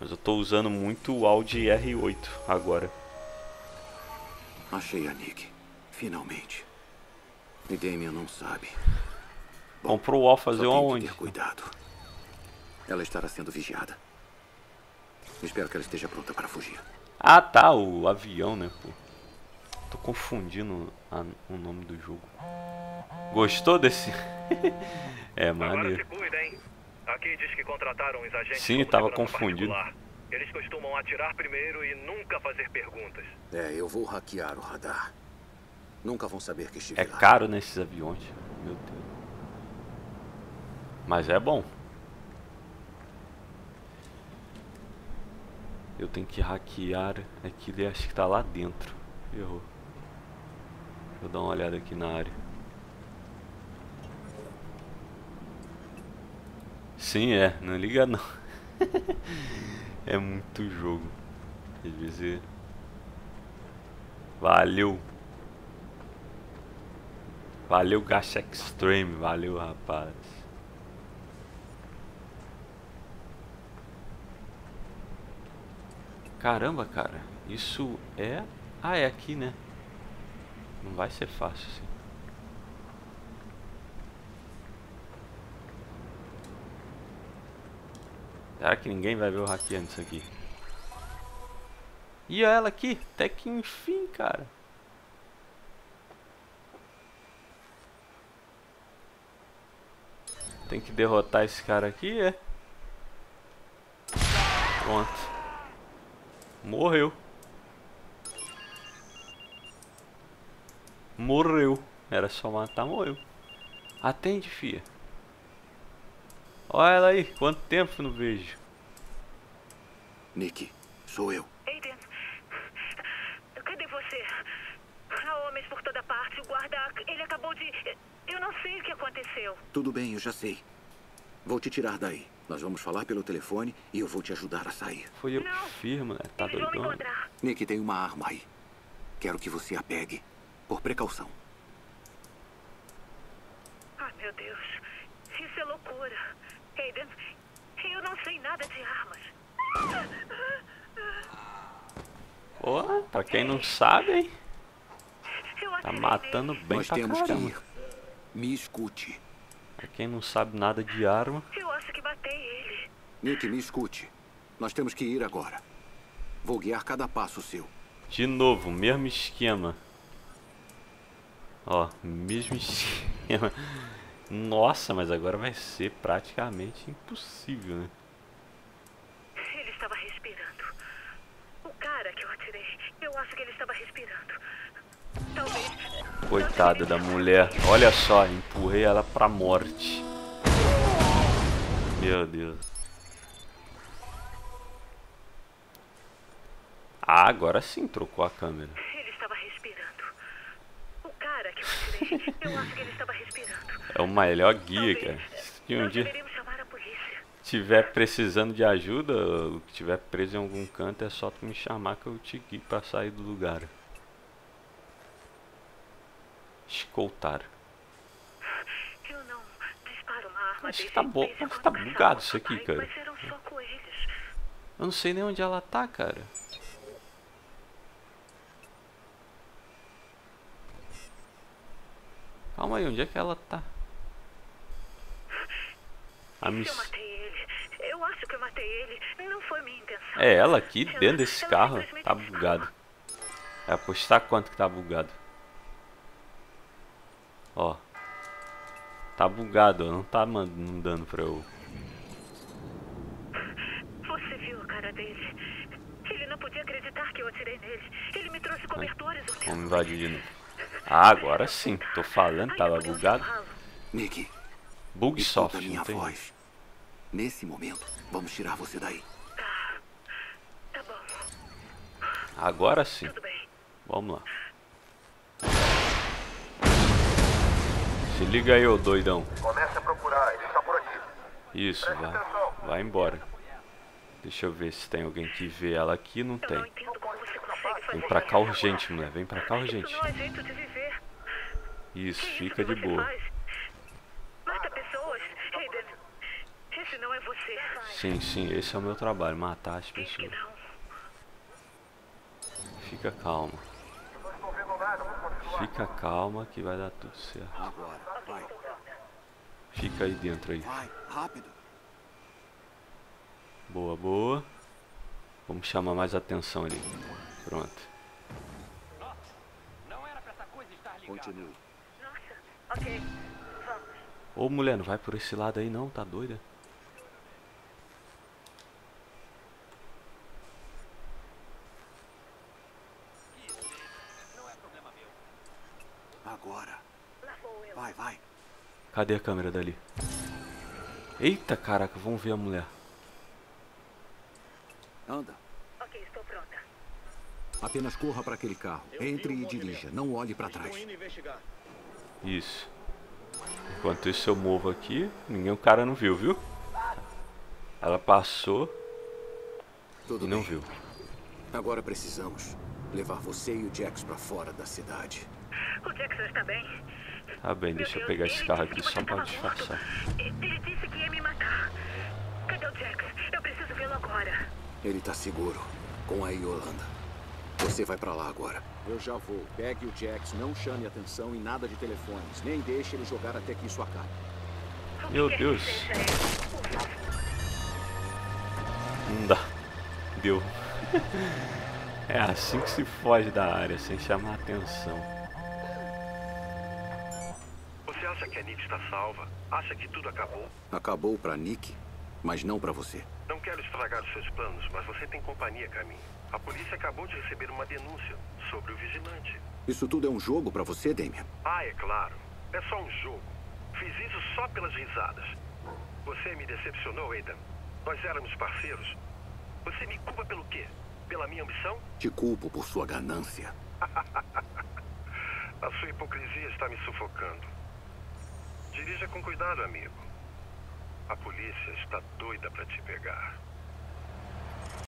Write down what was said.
Mas eu tô usando muito o Audi R8 agora. Achei a Nick. Finalmente. E Damien não sabe. Comprou o tenho que aonde? ter cuidado. Ela estará sendo vigiada. Espero que ela esteja pronta para fugir. Ah tá, o avião, né, pô. Tô confundindo a- o nome do jogo. Gostou desse? é, Agora se maneiro. cuida, hein? Aqui diz que contrataram os agentes Sim, como tava segurança confundido. particular. Eles costumam atirar primeiro e nunca fazer perguntas. É, eu vou hackear o radar. Nunca vão saber que estive É lá. caro nesses aviões. Meu Deus. Mas é bom. Eu tenho que hackear aquilo e acho que tá lá dentro. Errou. Deixa eu dar uma olhada aqui na área. Sim, é. Não liga não. é muito jogo. Às vezes... Valeu. Valeu, Gacha Extreme. Valeu, rapaz. Caramba, cara. Isso é... Ah, é aqui, né? Não vai ser fácil, assim. Será que ninguém vai ver o hackeando isso aqui? E ela aqui, até que enfim, cara. Tem que derrotar esse cara aqui, é? Pronto. Morreu. Morreu. Era só matar, morreu. Atende, fia. Olha ela aí, quanto tempo não vejo. Nick, sou eu. Aiden, cadê você? Há homens por toda parte. O guarda, ele acabou de. Eu não sei o que aconteceu. Tudo bem, eu já sei. Vou te tirar daí. Nós vamos falar pelo telefone e eu vou te ajudar a sair. Foi eu Não. que fiz, moleque. Tá Eles doidão? encontrar. Nick, tem uma arma aí. Quero que você a pegue. Por precaução. Ah, meu Deus. Isso é loucura. Aiden, eu não sei nada de armas. Ó, pra quem não sabe, Tá matando bem Nós pra temos caramba. que ir. Me escute. Pra quem não sabe nada de arma. Eu acho que matei ele. Nick, me escute. Nós temos que ir agora. Vou guiar cada passo seu. De novo, mesmo esquema. Ó, mesmo esquema. Nossa, mas agora vai ser praticamente impossível, né? Ele estava respirando. O cara que eu atirei, eu acho que ele estava respirando. Talvez. Coitada da mulher. Olha só, empurrei ela pra morte. Meu Deus. Ah, agora sim trocou a câmera. Ele estava respirando. O cara que eu atirei, eu acho que ele estava respirando. É o melhor guia, cara. Se um dia tiver precisando de ajuda, ou tiver preso em algum canto, é só tu me chamar que eu te guio pra sair do lugar. Escoltar. Mas tá bom, tá bugado isso aqui, cara. Eu não sei nem onde ela tá, cara. Calma aí, onde é que ela tá? A Se eu miss... matei ele, eu acho que eu matei ele. Não foi minha intenção. É ela aqui, Ela- dentro desse carro, tá bugado. É apostar quanto que tá bugado. Ó. Tá bugado, ó. Não tá mandando pra eu. Você viu a cara dele? Ele não podia acreditar que eu atirei nele. Ele me trouxe cobertores tempo. Vamos invadir de novo. Ah, agora sim. Tô falando, tava bugado. Nick, Bug soft, minha não tem. voz. Nesse momento, vamos tirar você daí. Tá bom, Agora sim. tudo bem. Vamos lá. Se liga aí, ô doidão. Comece a procurar, ele está por aqui. Isso, vai. Vai embora. Deixa eu ver se tem alguém que vê ela aqui. Não Eu tem. não entendo como você consegue fazer Vem pra cá urgente, mulher. Vem pra cá urgente. Isso é viver. Isso, fica de boa. faz? Mata pessoas. Aiden, esse não é você. Sim, sim, esse é o meu trabalho, matar as pessoas. Fica calma. Fica calma que vai dar tudo certo. Agora, vai, Fica aí dentro aí. Boa, boa. Vamos chamar mais atenção ali. Pronto. Continue. Nossa, ok. Vamos. Ô mulher, não vai por esse lado aí não, tá doida? Agora. Lá vou eu. Vai, vai. Cadê a câmera dali? Eita caraca, vamos ver a mulher. Anda. Ok, estou pronta. Apenas corra para aquele carro. Entre e dirija. Não olhe para trás. Isso. Enquanto isso eu movo aqui, ninguém o cara não viu, viu? Ela passou Tudo e não bem. viu. Agora precisamos levar você e o Jax para fora da cidade. O Jackson está bem. Tá bem, deixa eu pegar esse carro aqui que só pra disfarçar. Ele disse que ia me matar. Cadê o Jax? Eu preciso vê-lo agora. Ele tá seguro com a Yolanda. Você vai para lá agora. Eu já vou. Pegue o Jax, não chame atenção em nada de telefones. Nem deixe ele jogar até que isso acabe. Meu Deus. Não dá. Deu. É assim que se foge da área, sem chamar atenção. Você acha que a Nick está salva? Acha que tudo acabou? Acabou para Nick, mas não para você. Não quero estragar os seus planos, mas você tem companhia, Caminho. A polícia acabou de receber uma denúncia sobre o vigilante. Isso tudo é um jogo para você, Damian? Ah, é claro. É só um jogo. Fiz isso só pelas risadas. Você me decepcionou, Aidan. Nós éramos parceiros. Você me culpa pelo quê? Pela minha ambição? Te culpo por sua ganância. A sua hipocrisia está me sufocando. Dirija com cuidado, amigo. A polícia está doida para te pegar.